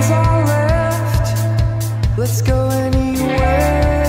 friends are left. Let's go anywhere.